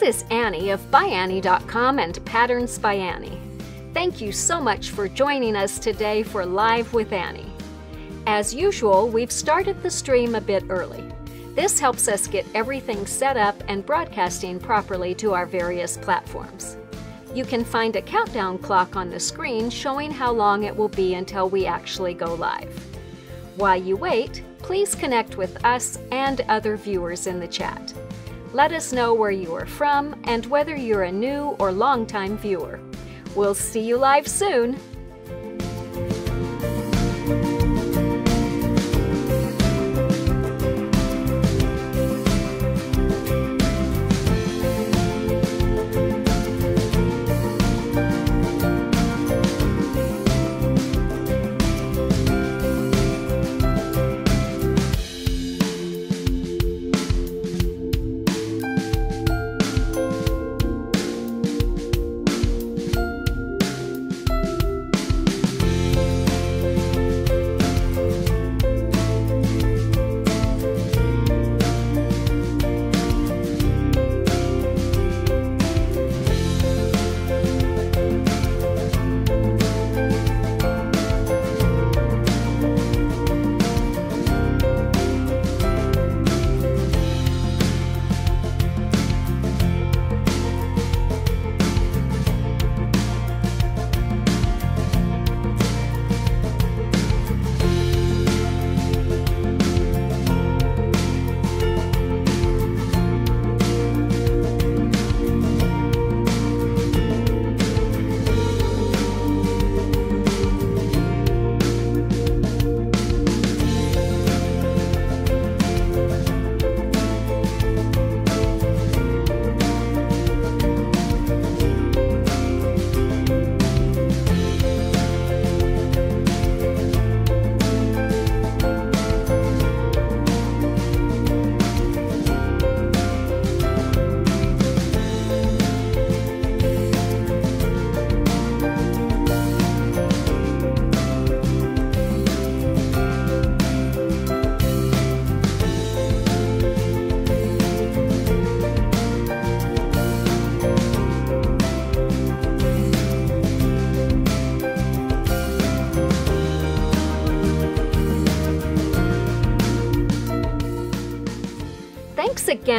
Hi, this is Annie of ByAnnie.com and Patterns by Annie. Thank you so much for joining us today for Live with Annie. As usual, we've started the stream a bit early. This helps us get everything set up and broadcasting properly to our various platforms. You can find a countdown clock on the screen showing how long it will be until we actually go live. While you wait, please connect with us and other viewers in the chat. Let us know where you are from and whether you're a new or longtime viewer. We'll see you live soon!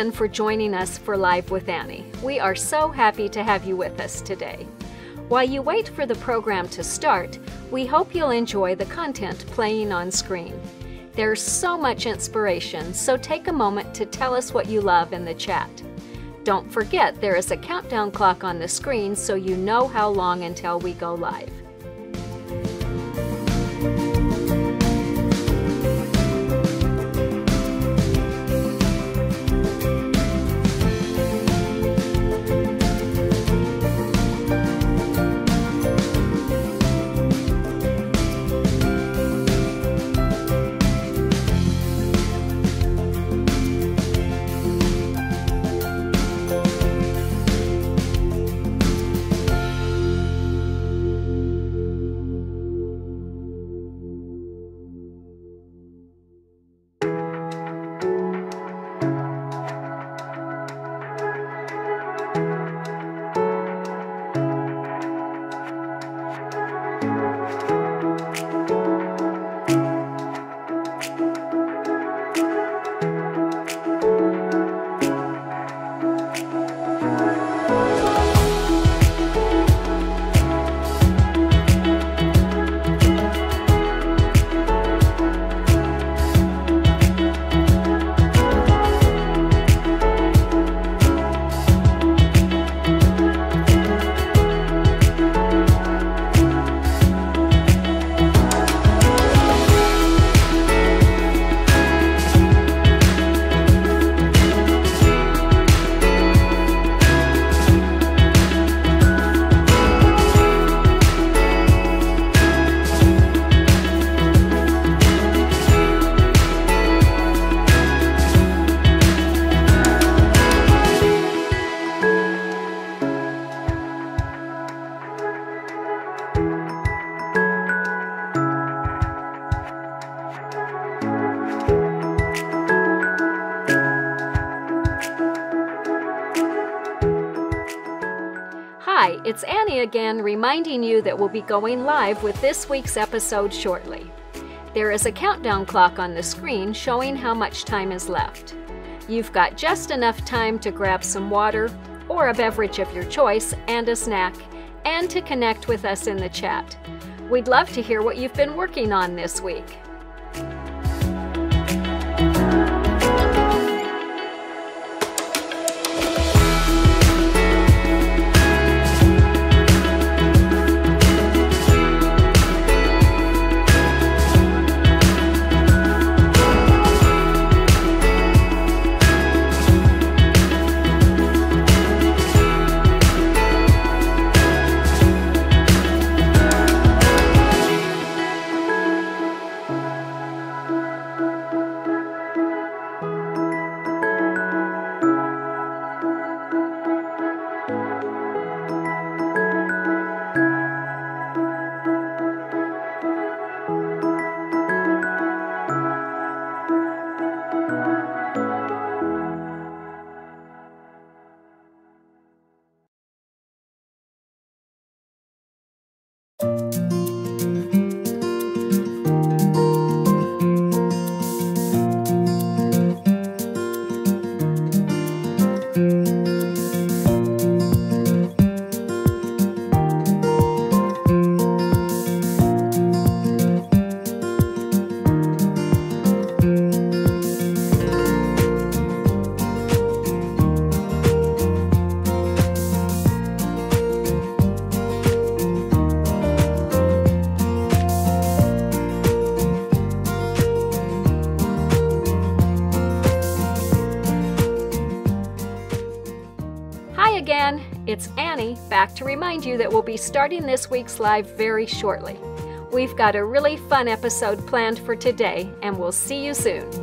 Again for joining us for Live with Annie. We are so happy to have you with us today. While you wait for the program to start, we hope you'll enjoy the content playing on screen. There's so much inspiration, so take a moment to tell us what you love in the chat. Don't forget there is a countdown clock on the screen so you know how long until we go live. Hi, it's Annie again, reminding you that we'll be going live with this week's episode shortly. There is a countdown clock on the screen showing how much time is left. You've got just enough time to grab some water or a beverage of your choice and a snack, and to connect with us in the chat. We'd love to hear what you've been working on this week. Again, back to remind you that we'll be starting this week's live very shortly. We've got a really fun episode planned for today, and we'll see you soon.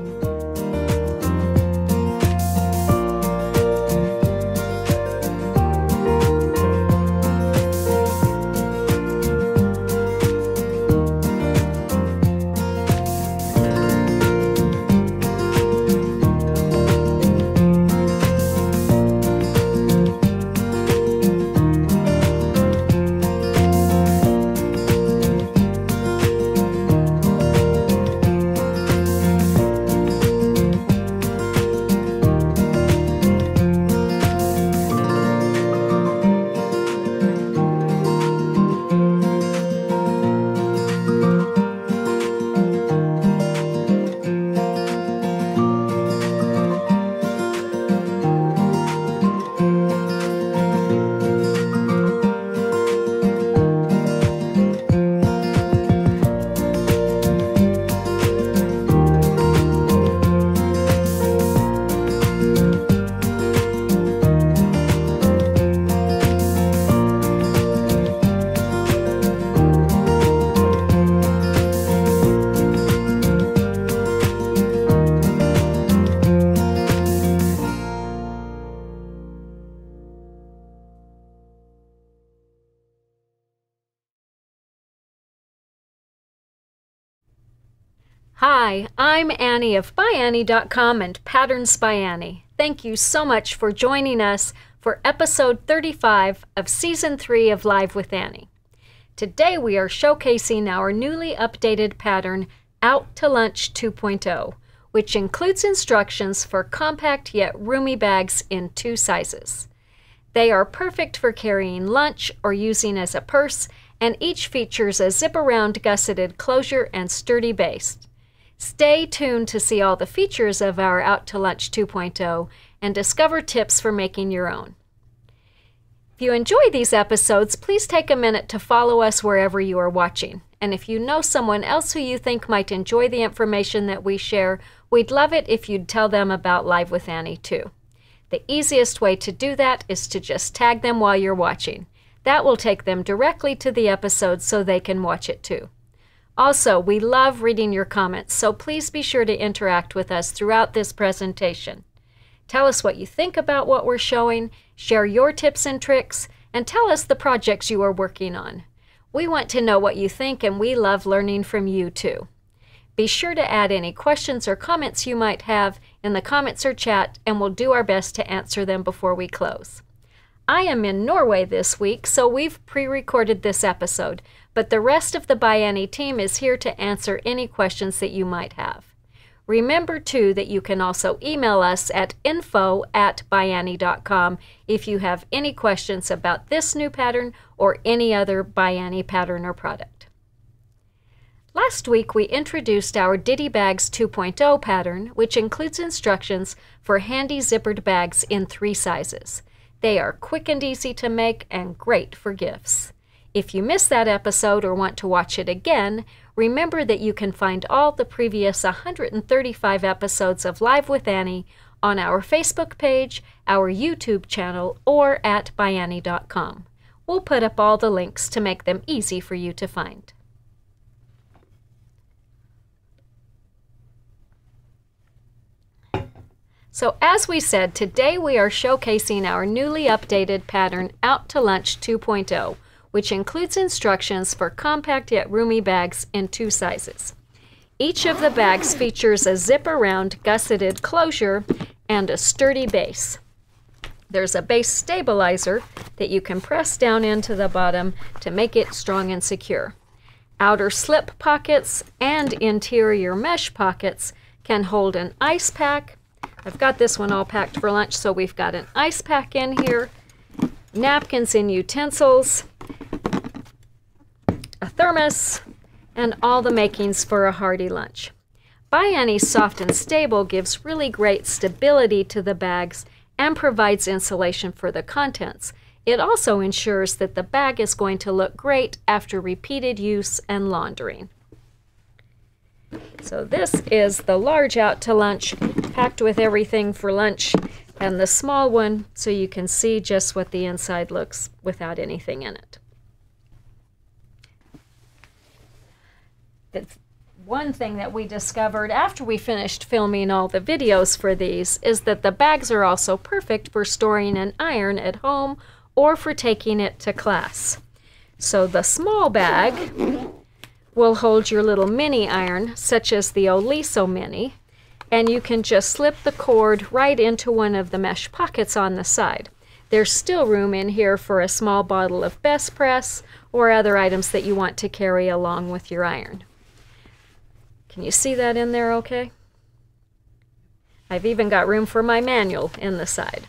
Hi, I'm Annie of ByAnnie.com and Patterns by Annie. Thank you so much for joining us for episode 35 of season 3 of Live with Annie. Today we are showcasing our newly updated pattern Out to Lunch 2.0, which includes instructions for compact yet roomy bags in two sizes. They are perfect for carrying lunch or using as a purse, and each features a zip around gusseted closure and sturdy base. Stay tuned to see all the features of our Out to Lunch 2.0 and discover tips for making your own. If you enjoy these episodes, please take a minute to follow us wherever you are watching. And if you know someone else who you think might enjoy the information that we share, we'd love it if you'd tell them about Live with Annie too. The easiest way to do that is to just tag them while you're watching. That will take them directly to the episode so they can watch it too. Also, we love reading your comments, so please be sure to interact with us throughout this presentation. Tell us what you think about what we're showing, share your tips and tricks, and tell us the projects you are working on. We want to know what you think, and we love learning from you too. Be sure to add any questions or comments you might have in the comments or chat, and we'll do our best to answer them before we close. I am in Norway this week, so we've pre recorded this episode, but the rest of the By Annie team is here to answer any questions that you might have. Remember, too, that you can also email us at info at if you have any questions about this new pattern or any other By Annie pattern or product. Last week, we introduced our Ditty Bags 2.0 pattern, which includes instructions for handy zippered bags in three sizes. They are quick and easy to make and great for gifts. If you missed that episode or want to watch it again, remember that you can find all the previous 135 episodes of Live with Annie on our Facebook page, our YouTube channel, or at byannie.com. We'll put up all the links to make them easy for you to find. So as we said, today we are showcasing our newly updated pattern Out to Lunch 2.0, which includes instructions for compact yet roomy bags in two sizes. Each of the bags features a zip-around gusseted closure and a sturdy base. There's a base stabilizer that you can press down into the bottom to make it strong and secure. Outer slip pockets and interior mesh pockets can hold an ice pack, I've got this one all packed for lunch, so we've got an ice pack in here, napkins and utensils, a thermos, and all the makings for a hearty lunch. By Annie Soft and Stable gives really great stability to the bags and provides insulation for the contents. It also ensures that the bag is going to look great after repeated use and laundering. So this is the large out to lunch, packed with everything for lunch, and the small one so you can see just what the inside looks without anything in it. One thing that we discovered after we finished filming all the videos for these is that the bags are also perfect for storing an iron at home or for taking it to class. So the small bag will hold your little mini iron, such as the Oliso Mini, and you can just slip the cord right into one of the mesh pockets on the side. There's still room in here for a small bottle of Best Press or other items that you want to carry along with your iron. Can you see that in there okay? I've even got room for my manual in the side.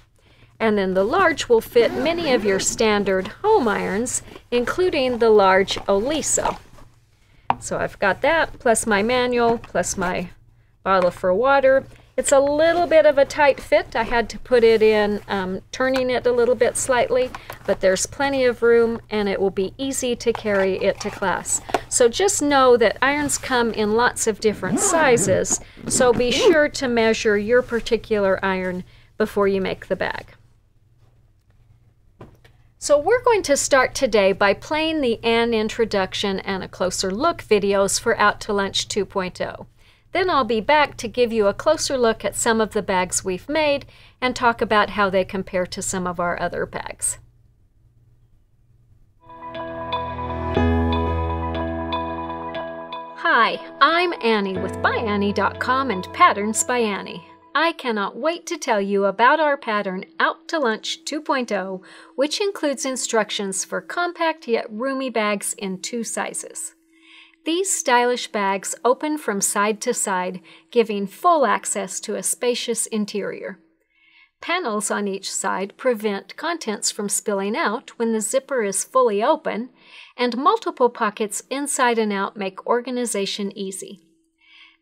And then the large will fit many of your standard home irons, including the large Oliso. So I've got that, plus my manual, plus my bottle for water. It's a little bit of a tight fit. I had to put it in, um, turning it a little bit slightly, but there's plenty of room and it will be easy to carry it to class. So just know that irons come in lots of different sizes, so be sure to measure your particular iron before you make the bag. So we're going to start today by playing the An introduction and a closer look videos for Out to Lunch 2.0. Then I'll be back to give you a closer look at some of the bags we've made and talk about how they compare to some of our other bags. Hi, I'm Annie with ByAnnie.com and Patterns by Annie. I cannot wait to tell you about our pattern Out to Lunch 2.0, which includes instructions for compact yet roomy bags in two sizes. These stylish bags open from side to side, giving full access to a spacious interior. Panels on each side prevent contents from spilling out when the zipper is fully open, and multiple pockets inside and out make organization easy.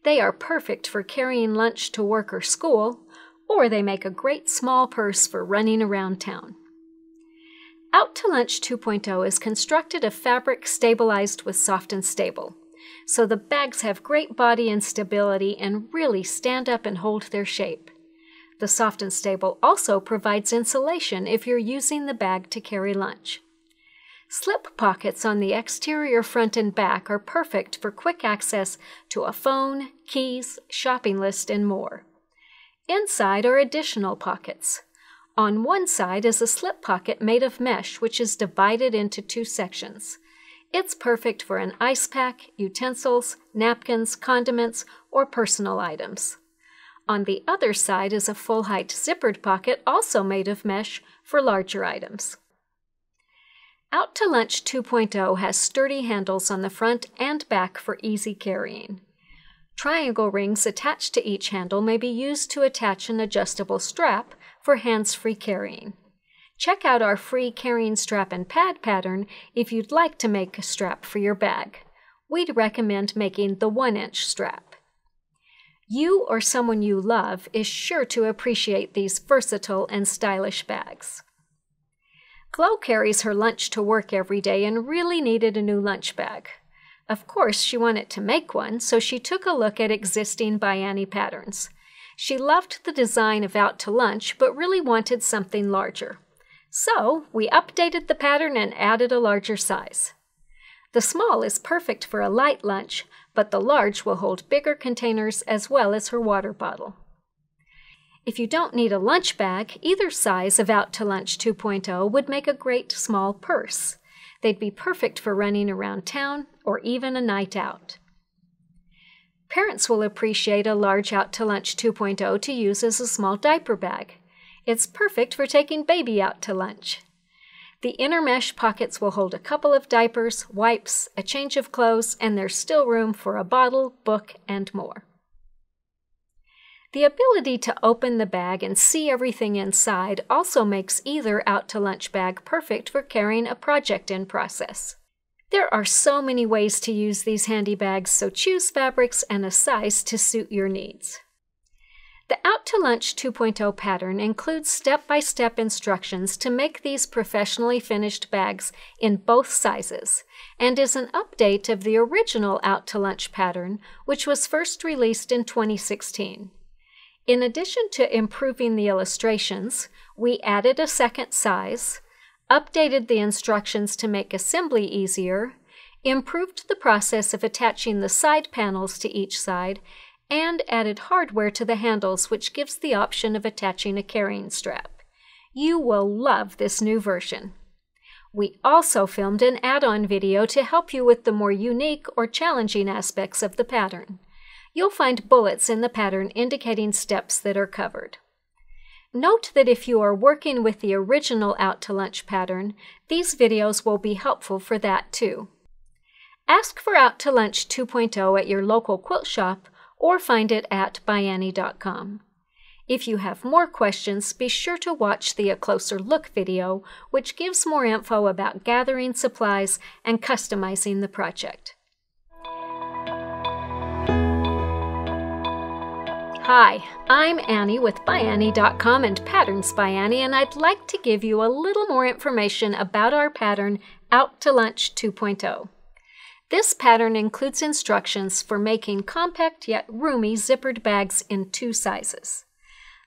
They are perfect for carrying lunch to work or school, or they make a great small purse for running around town. Out to Lunch 2.0 is constructed of fabric stabilized with soft and stable, so the bags have great body and stability and really stand up and hold their shape. The soft and stable also provides insulation if you're using the bag to carry lunch. Slip pockets on the exterior front and back are perfect for quick access to a phone, keys, shopping list, and more. Inside are additional pockets. On one side is a slip pocket made of mesh which is divided into two sections. It's perfect for an ice pack, utensils, napkins, condiments, or personal items. On the other side is a full-height zippered pocket also made of mesh for larger items. Out to Lunch 2.0 has sturdy handles on the front and back for easy carrying. Triangle rings attached to each handle may be used to attach an adjustable strap for hands-free carrying. Check out our free carrying strap and pad pattern if you'd like to make a strap for your bag. We'd recommend making the 1-inch strap. You or someone you love is sure to appreciate these versatile and stylish bags. Flo carries her lunch to work every day and really needed a new lunch bag. Of course, she wanted to make one, so she took a look at existing by Annie patterns. She loved the design of Out to Lunch, but really wanted something larger. So, we updated the pattern and added a larger size. The small is perfect for a light lunch, but the large will hold bigger containers as well as her water bottle. If you don't need a lunch bag, either size of Out to Lunch 2.0 would make a great small purse. They'd be perfect for running around town or even a night out. Parents will appreciate a large Out to Lunch 2.0 to use as a small diaper bag. It's perfect for taking baby out to lunch. The inner mesh pockets will hold a couple of diapers, wipes, a change of clothes, and there's still room for a bottle, book, and more. The ability to open the bag and see everything inside also makes either out to lunch bag perfect for carrying a project in process. There are so many ways to use these handy bags, so choose fabrics and a size to suit your needs. The Out to Lunch 2.0 pattern includes step-by-step -step instructions to make these professionally finished bags in both sizes and is an update of the original Out to Lunch pattern, which was first released in 2016. In addition to improving the illustrations, we added a second size, updated the instructions to make assembly easier, improved the process of attaching the side panels to each side, and added hardware to the handles which gives the option of attaching a carrying strap. You will love this new version. We also filmed an add-on video to help you with the more unique or challenging aspects of the pattern you'll find bullets in the pattern indicating steps that are covered. Note that if you are working with the original Out to Lunch pattern, these videos will be helpful for that too. Ask for Out to Lunch 2.0 at your local quilt shop or find it at byannie.com. If you have more questions, be sure to watch the A Closer Look video, which gives more info about gathering supplies and customizing the project. Hi, I'm Annie with ByAnnie.com and Patterns by Annie, and I'd like to give you a little more information about our pattern Out to Lunch 2.0. This pattern includes instructions for making compact yet roomy zippered bags in two sizes.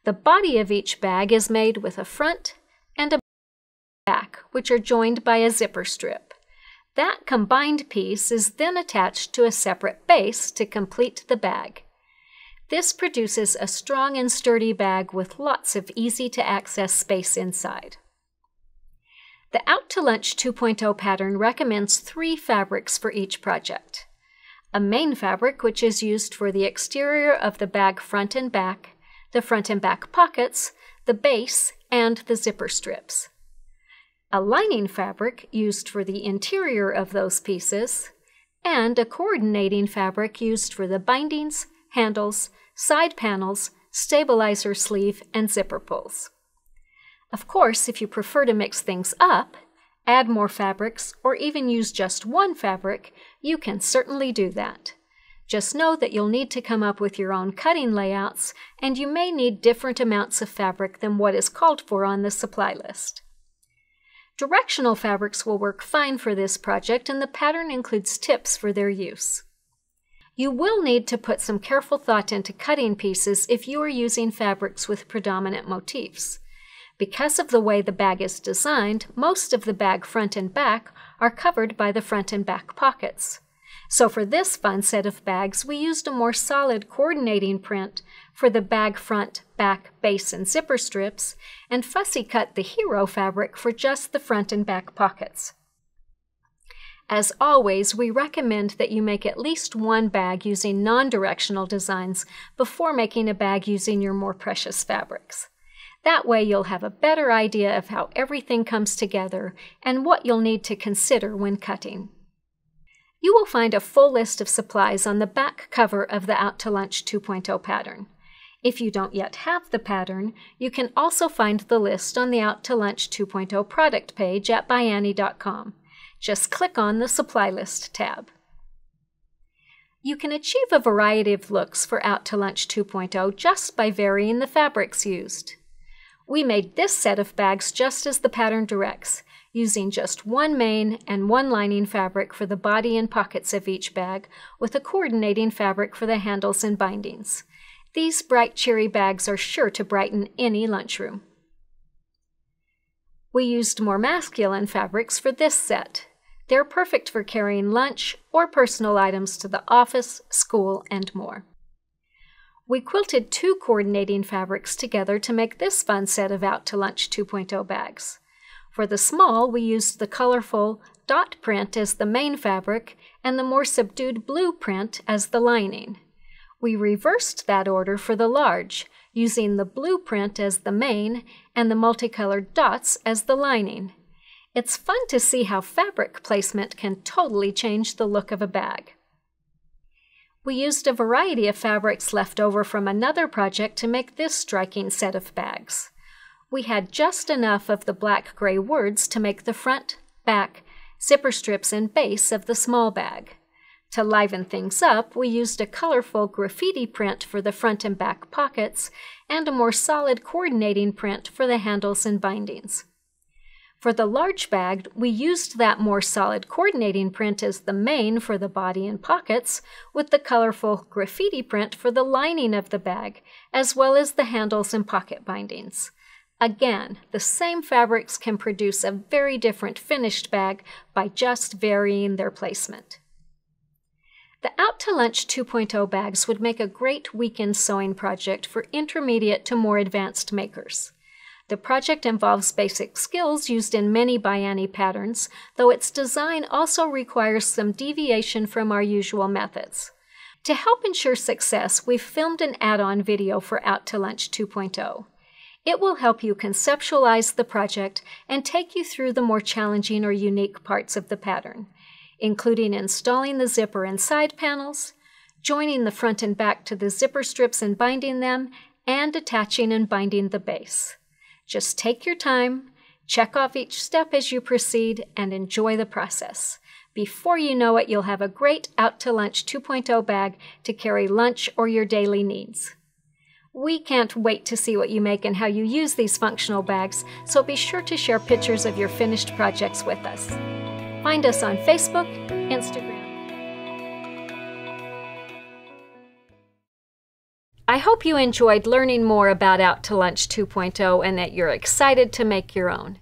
The body of each bag is made with a front and a back, which are joined by a zipper strip. That combined piece is then attached to a separate base to complete the bag. This produces a strong and sturdy bag with lots of easy to access space inside. The Out to Lunch 2.0 pattern recommends three fabrics for each project. A main fabric, which is used for the exterior of the bag front and back, the front and back pockets, the base, and the zipper strips. A lining fabric used for the interior of those pieces, and a coordinating fabric used for the bindings, handles, side panels, stabilizer sleeve, and zipper pulls. Of course, if you prefer to mix things up, add more fabrics, or even use just one fabric, you can certainly do that. Just know that you'll need to come up with your own cutting layouts, and you may need different amounts of fabric than what is called for on the supply list. Directional fabrics will work fine for this project, and the pattern includes tips for their use. You will need to put some careful thought into cutting pieces if you are using fabrics with predominant motifs. Because of the way the bag is designed, most of the bag front and back are covered by the front and back pockets. So for this fun set of bags, we used a more solid coordinating print for the bag front, back, base, and zipper strips, and fussy cut the hero fabric for just the front and back pockets. As always, we recommend that you make at least one bag using non-directional designs before making a bag using your more precious fabrics. That way you'll have a better idea of how everything comes together and what you'll need to consider when cutting. You will find a full list of supplies on the back cover of the Out to Lunch 2.0 pattern. If you don't yet have the pattern, you can also find the list on the Out to Lunch 2.0 product page at byannie.com. Just click on the Supply List tab. You can achieve a variety of looks for Out to Lunch 2.0 just by varying the fabrics used. We made this set of bags just as the pattern directs, using just one main and one lining fabric for the body and pockets of each bag, with a coordinating fabric for the handles and bindings. These bright cherry bags are sure to brighten any lunchroom. We used more masculine fabrics for this set. They're perfect for carrying lunch or personal items to the office, school, and more. We quilted two coordinating fabrics together to make this fun set of Out to Lunch 2.0 bags. For the small, we used the colorful dot print as the main fabric and the more subdued blue print as the lining. We reversed that order for the large, using the blue print as the main and the multicolored dots as the lining. It's fun to see how fabric placement can totally change the look of a bag. We used a variety of fabrics left over from another project to make this striking set of bags. We had just enough of the black-gray words to make the front, back, zipper strips, and base of the small bag. To liven things up, we used a colorful graffiti print for the front and back pockets and a more solid coordinating print for the handles and bindings. For the large bag, we used that more solid coordinating print as the main for the body and pockets, with the colorful graffiti print for the lining of the bag, as well as the handles and pocket bindings. Again, the same fabrics can produce a very different finished bag by just varying their placement. The Out to Lunch 2.0 bags would make a great weekend sewing project for intermediate to more advanced makers. The project involves basic skills used in many by patterns, though its design also requires some deviation from our usual methods. To help ensure success, we've filmed an add-on video for Out to Lunch 2.0. It will help you conceptualize the project and take you through the more challenging or unique parts of the pattern, including installing the zipper and side panels, joining the front and back to the zipper strips and binding them, and attaching and binding the base. Just take your time, check off each step as you proceed, and enjoy the process. Before you know it, you'll have a great Out to Lunch 2.0 bag to carry lunch or your daily needs. We can't wait to see what you make and how you use these functional bags, so be sure to share pictures of your finished projects with us. Find us on Facebook, Instagram, I hope you enjoyed learning more about Out to Lunch 2.0 and that you're excited to make your own.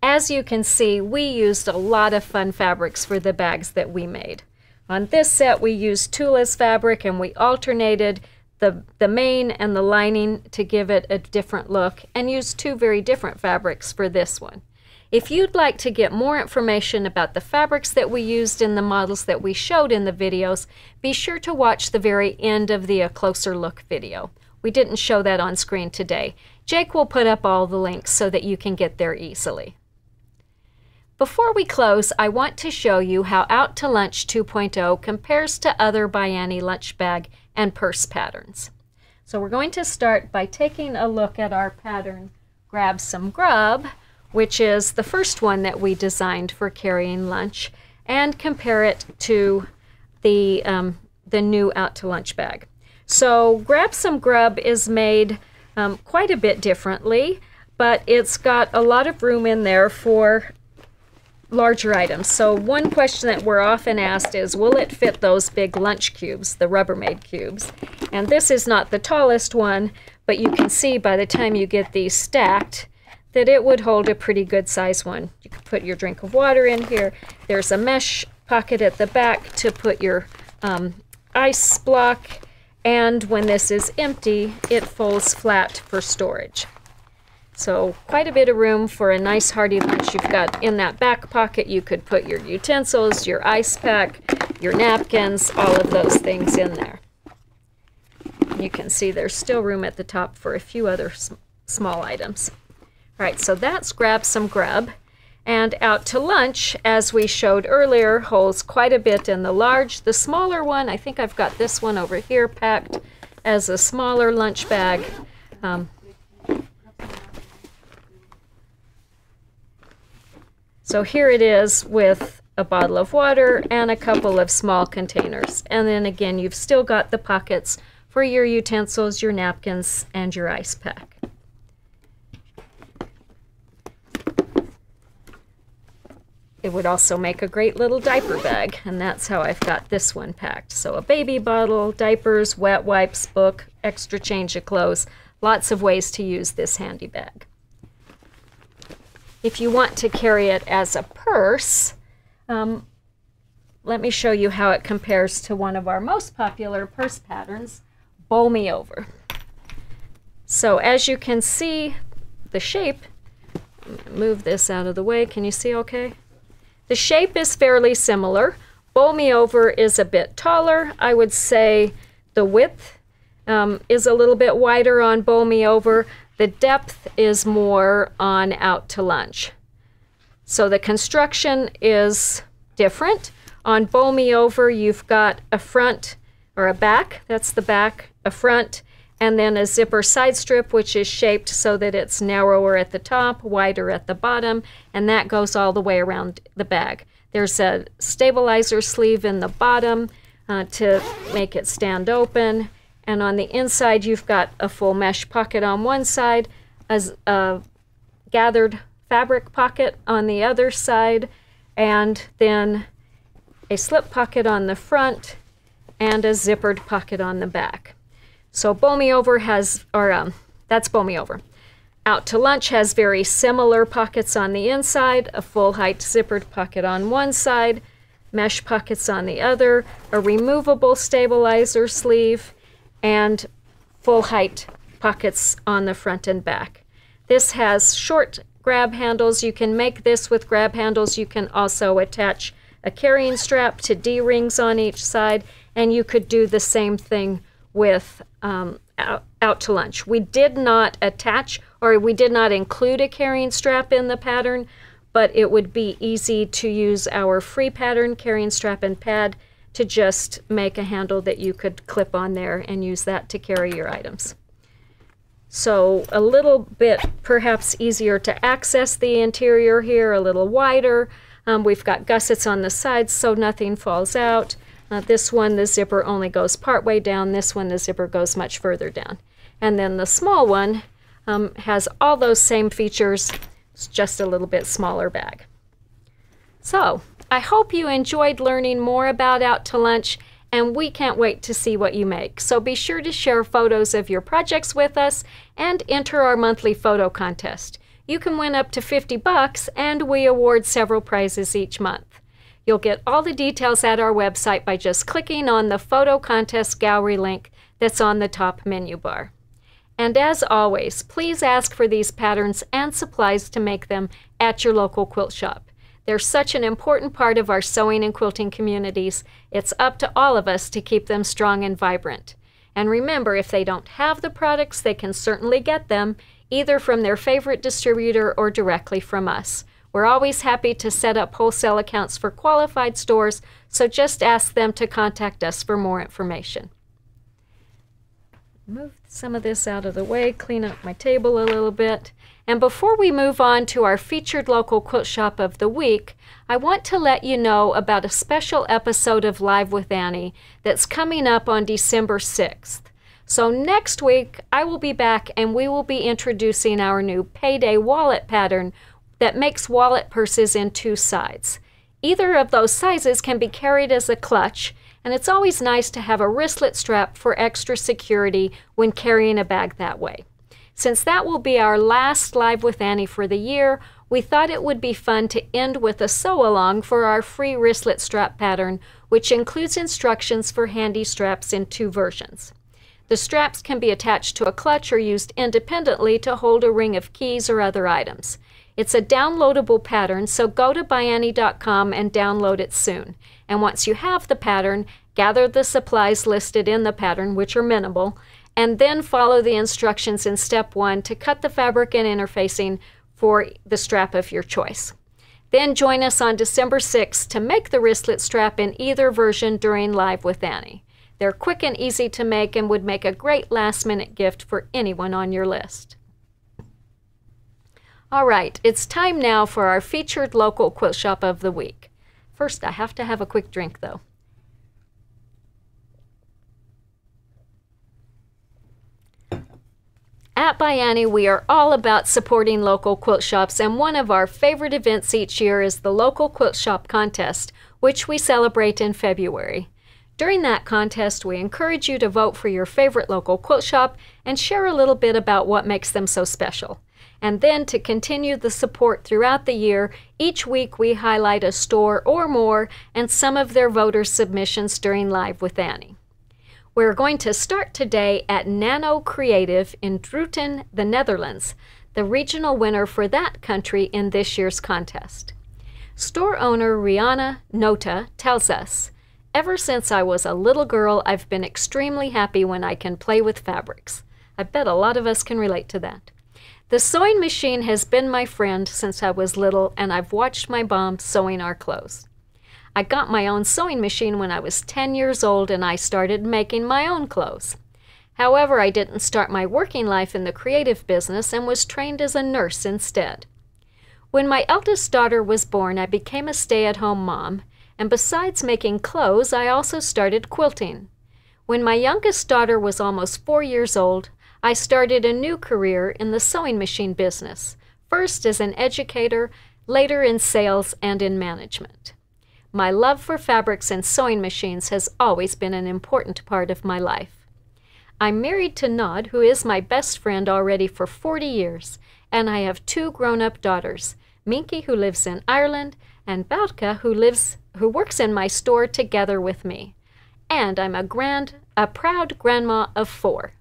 As you can see, we used a lot of fun fabrics for the bags that we made. On this set, we used Tula's fabric and we alternated the, the main and the lining to give it a different look and used two very different fabrics for this one. If you'd like to get more information about the fabrics that we used in the models that we showed in the videos, be sure to watch the very end of the A Closer Look video. We didn't show that on screen today. Jake will put up all the links so that you can get there easily. Before we close, I want to show you how Out to Lunch 2.0 compares to other By Annie lunch bag and purse patterns. So we're going to start by taking a look at our pattern, Grab Some Grub, which is the first one that we designed for carrying lunch, and compare it to the, um, the new Out to Lunch bag. So Grab Some Grub is made um, quite a bit differently, but it's got a lot of room in there for larger items. So one question that we're often asked is, will it fit those big lunch cubes, the Rubbermaid cubes? And this is not the tallest one, but you can see by the time you get these stacked, that it would hold a pretty good size one. You could put your drink of water in here. There's a mesh pocket at the back to put your um, ice block. And when this is empty, it folds flat for storage. So quite a bit of room for a nice hearty lunch. You've got in that back pocket, you could put your utensils, your ice pack, your napkins, all of those things in there. You can see there's still room at the top for a few other sm small items. All right, so that's grab some grub. And out to lunch, as we showed earlier, holds quite a bit in the large. The smaller one, I think I've got this one over here packed as a smaller lunch bag. Um, so here it is with a bottle of water and a couple of small containers. And then again, you've still got the pockets for your utensils, your napkins, and your ice pack. It would also make a great little diaper bag, and that's how I've got this one packed. So a baby bottle, diapers, wet wipes, book, extra change of clothes, lots of ways to use this handy bag. If you want to carry it as a purse, um, let me show you how it compares to one of our most popular purse patterns, Bowl Me Over. So as you can see, the shape, move this out of the way, can you see okay? The shape is fairly similar. Bowl Me Over is a bit taller. I would say the width um, is a little bit wider on Bowl Me Over. The depth is more on Out to Lunch. So the construction is different. On Bowl Me Over, you've got a front or a back, that's the back, a front, and then a zipper side strip, which is shaped so that it's narrower at the top, wider at the bottom, and that goes all the way around the bag. There's a stabilizer sleeve in the bottom uh, to make it stand open, and on the inside you've got a full mesh pocket on one side, a gathered fabric pocket on the other side, and then a slip pocket on the front, and a zippered pocket on the back. So Bowl Me Over has, or um, that's Bowl Me Over. Out to Lunch has very similar pockets on the inside, a full height zippered pocket on one side, mesh pockets on the other, a removable stabilizer sleeve, and full height pockets on the front and back. This has short grab handles. You can make this with grab handles. You can also attach a carrying strap to D-rings on each side, and you could do the same thing with um, out, out to lunch. We did not attach or we did not include a carrying strap in the pattern, but it would be easy to use our free pattern carrying strap and pad to just make a handle that you could clip on there and use that to carry your items. So a little bit perhaps easier to access the interior here, a little wider. Um, we've got gussets on the sides so nothing falls out. Uh, this one, the zipper only goes partway down. This one, the zipper goes much further down. And then the small one um, has all those same features. It's just a little bit smaller bag. So I hope you enjoyed learning more about Out to Lunch and we can't wait to see what you make. So be sure to share photos of your projects with us and enter our monthly photo contest. You can win up to 50 bucks and we award several prizes each month. You'll get all the details at our website by just clicking on the photo contest gallery link that's on the top menu bar. And as always, please ask for these patterns and supplies to make them at your local quilt shop. They're such an important part of our sewing and quilting communities. It's up to all of us to keep them strong and vibrant. And remember, if they don't have the products, they can certainly get them, either from their favorite distributor or directly from us. We're always happy to set up wholesale accounts for qualified stores, so just ask them to contact us for more information. Move some of this out of the way, clean up my table a little bit. And before we move on to our featured local quilt shop of the week, I want to let you know about a special episode of Live with Annie that's coming up on December 6th. So next week, I will be back and we will be introducing our new payday wallet pattern that makes wallet purses in two sides. Either of those sizes can be carried as a clutch, and it's always nice to have a wristlet strap for extra security when carrying a bag that way. Since that will be our last Live with Annie for the year, we thought it would be fun to end with a sew along for our free wristlet strap pattern, which includes instructions for handy straps in two versions. The straps can be attached to a clutch or used independently to hold a ring of keys or other items. It's a downloadable pattern, so go to ByAnnie.com and download it soon. And once you have the pattern, gather the supplies listed in the pattern, which are minimal, and then follow the instructions in step one to cut the fabric and interfacing for the strap of your choice. Then join us on December 6th to make the wristlet strap in either version during Live with Annie. They're quick and easy to make and would make a great last minute gift for anyone on your list. All right, it's time now for our featured local quilt shop of the week. First, I have to have a quick drink though. At ByAnnie, we are all about supporting local quilt shops, and one of our favorite events each year is the Local Quilt Shop Contest, which we celebrate in February. During that contest, we encourage you to vote for your favorite local quilt shop and share a little bit about what makes them so special. And then to continue the support throughout the year, each week we highlight a store or more and some of their voter submissions during Live with Annie. We're going to start today at Nanno Creative in Druten, the Netherlands, the regional winner for that country in this year's contest. Store owner Rihanna Nota tells us, Ever since I was a little girl, I've been extremely happy when I can play with fabrics. I bet a lot of us can relate to that. The sewing machine has been my friend since I was little, and I've watched my mom sewing our clothes. I got my own sewing machine when I was 10 years old and I started making my own clothes. However, I didn't start my working life in the creative business and was trained as a nurse instead. When my eldest daughter was born, I became a stay at home mom, and besides making clothes, I also started quilting. When my youngest daughter was almost four years old, I started a new career in the sewing machine business, first as an educator, later in sales and in management. My love for fabrics and sewing machines has always been an important part of my life. I'm married to Nod, who is my best friend already for 40 years, and I have two grown-up daughters, Minky, who lives in Ireland, and Bautka, who lives who works in my store together with me. And I'm a grand a proud grandma of four.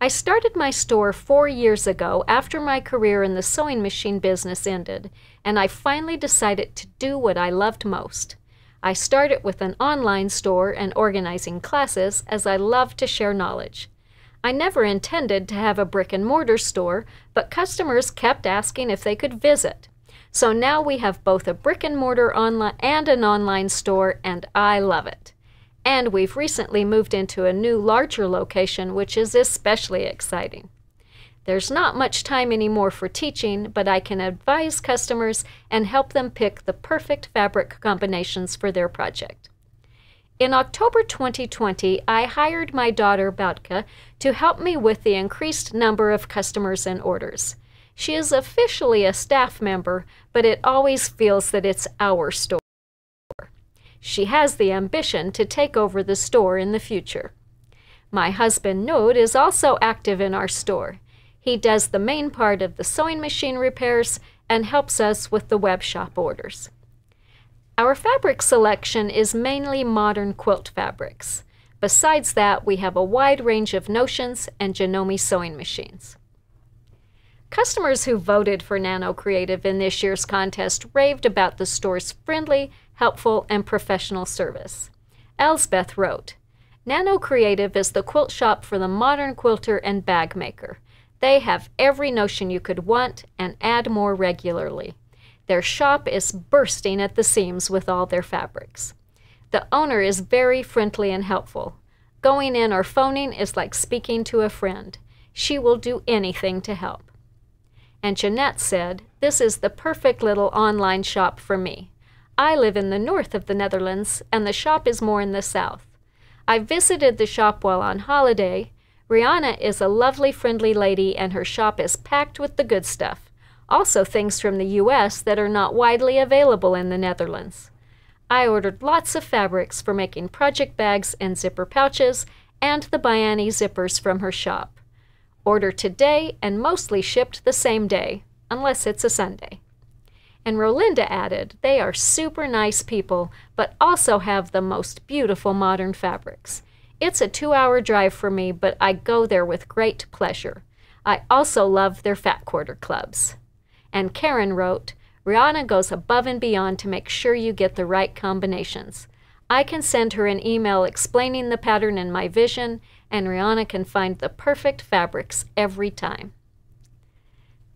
I started my store four years ago after my career in the sewing machine business ended, and I finally decided to do what I loved most. I started with an online store and organizing classes as I love to share knowledge. I never intended to have a brick and mortar store, but customers kept asking if they could visit. So now we have both a brick and mortar online and an online store, and I love it. And we've recently moved into a new, larger location, which is especially exciting. There's not much time anymore for teaching, but I can advise customers and help them pick the perfect fabric combinations for their project. In October 2020, I hired my daughter Bautka to help me with the increased number of customers and orders. She is officially a staff member, but it always feels that it's our store. She has the ambition to take over the store in the future. My husband Nod is also active in our store. He does the main part of the sewing machine repairs and helps us with the web shop orders. Our fabric selection is mainly modern quilt fabrics. Besides that, we have a wide range of notions and Janome sewing machines. Customers who voted for Nanno Creative in this year's contest raved about the store's friendly helpful, and professional service. Elsbeth wrote, Nanno Creative is the quilt shop for the modern quilter and bag maker. They have every notion you could want and add more regularly. Their shop is bursting at the seams with all their fabrics. The owner is very friendly and helpful. Going in or phoning is like speaking to a friend. She will do anything to help. And Jeanette said, This is the perfect little online shop for me. I live in the north of the Netherlands, and the shop is more in the south. I visited the shop while on holiday. Rihanna is a lovely, friendly lady, and her shop is packed with the good stuff. Also, things from the US that are not widely available in the Netherlands. I ordered lots of fabrics for making project bags and zipper pouches, and the ByAnnie zippers from her shop. Order today and mostly shipped the same day, unless it's a Sunday. And Rolinda added, they are super nice people, but also have the most beautiful modern fabrics. It's a two hour drive for me, but I go there with great pleasure. I also love their fat quarter clubs. And Karen wrote, Rihanna goes above and beyond to make sure you get the right combinations. I can send her an email explaining the pattern in my vision, and Rihanna can find the perfect fabrics every time.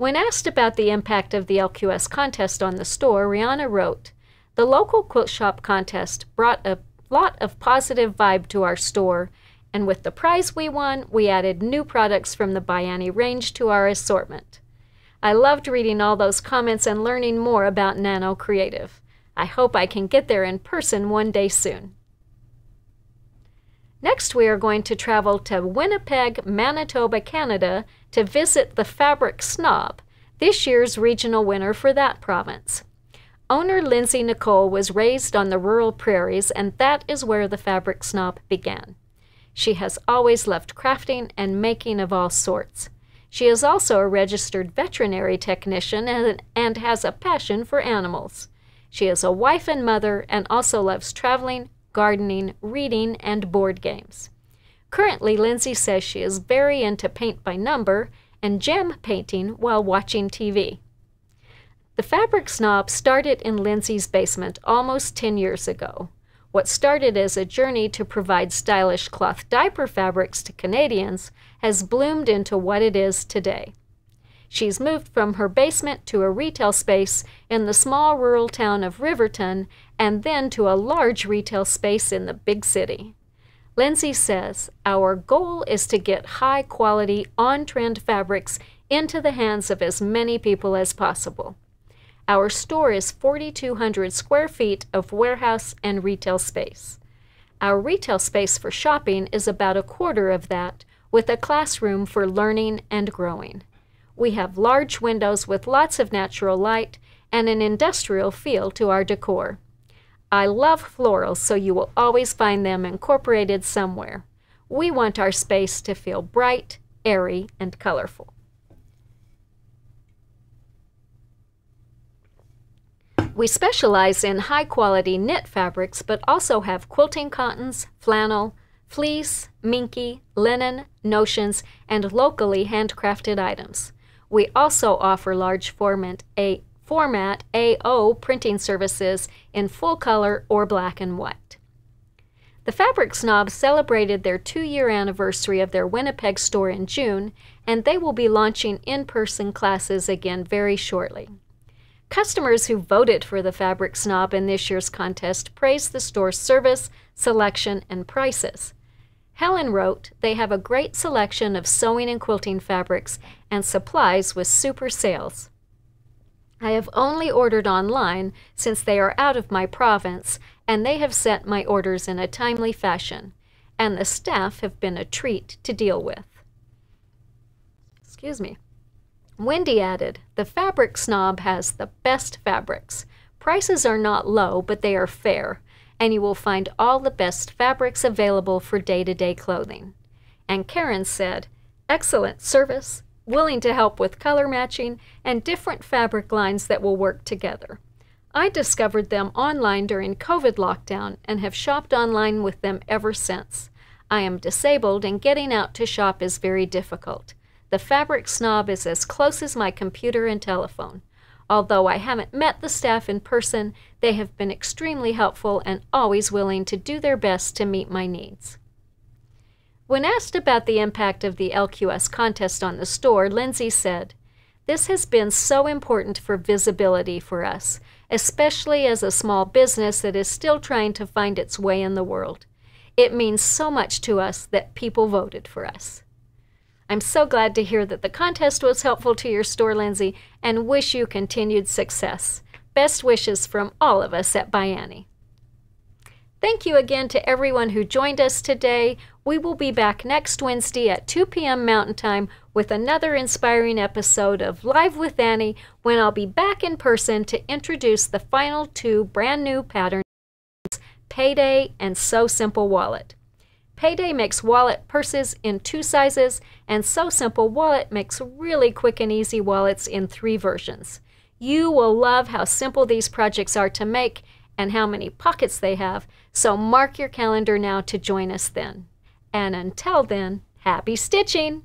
When asked about the impact of the LQS contest on the store, Rihanna wrote, The local quilt shop contest brought a lot of positive vibe to our store, and with the prize we won, we added new products from the ByAnnie range to our assortment. I loved reading all those comments and learning more about Nanno Creative. I hope I can get there in person one day soon. Next, we are going to travel to Winnipeg, Manitoba, Canada to visit the Fabric Snob, this year's regional winner for that province. Owner Lindsay Nicole was raised on the rural prairies, and that is where the Fabric Snob began. She has always loved crafting and making of all sorts. She is also a registered veterinary technician and, and has a passion for animals. She is a wife and mother and also loves traveling, gardening, reading, and board games. Currently, Lindsay says she is very into paint by number and gem painting while watching TV. The Fabric Snob started in Lindsay's basement almost 10 years ago. What started as a journey to provide stylish cloth diaper fabrics to Canadians has bloomed into what it is today. She's moved from her basement to a retail space in the small rural town of Riverton and then to a large retail space in the big city. Lindsay says, Our goal is to get high quality, on trend fabrics into the hands of as many people as possible. Our store is 4,200 square feet of warehouse and retail space. Our retail space for shopping is about a quarter of that, with a classroom for learning and growing. We have large windows with lots of natural light and an industrial feel to our decor. I love florals, so you will always find them incorporated somewhere. We want our space to feel bright, airy, and colorful. We specialize in high quality knit fabrics, but also have quilting cottons, flannel, fleece, minky, linen, notions, and locally handcrafted items. We also offer large format, A, format AO printing services in full color or black and white. The Fabric Snobs celebrated their two year anniversary of their Winnipeg store in June, and they will be launching in person classes again very shortly. Customers who voted for the Fabric Snob in this year's contest praised the store's service, selection, and prices. Helen wrote, They have a great selection of sewing and quilting fabrics and supplies with super sales. I have only ordered online since they are out of my province, and they have sent my orders in a timely fashion, and the staff have been a treat to deal with. Excuse me. Wendy added, The Fabric Snob has the best fabrics. Prices are not low, but they are fair, and you will find all the best fabrics available for day to day clothing. And Karen said, Excellent service, willing to help with color matching, and different fabric lines that will work together. I discovered them online during COVID lockdown and have shopped online with them ever since. I am disabled and getting out to shop is very difficult. The Fabric Snob is as close as my computer and telephone. Although I haven't met the staff in person, they have been extremely helpful and always willing to do their best to meet my needs. When asked about the impact of the LQS contest on the store, Lindsay said, This has been so important for visibility for us, especially as a small business that is still trying to find its way in the world. It means so much to us that people voted for us. I'm so glad to hear that the contest was helpful to your store, Lindsay, and wish you continued success. Best wishes from all of us at By Thank you again to everyone who joined us today. We will be back next Wednesday at 2 p.m. Mountain Time with another inspiring episode of Live with Annie when I'll be back in person to introduce the final two brand new patterns Payday and So Simple Wallet. Payday makes wallet purses in two sizes, and So Simple Wallet makes really quick and easy wallets in three versions. You will love how simple these projects are to make and how many pockets they have, so mark your calendar now to join us then. And until then, happy stitching!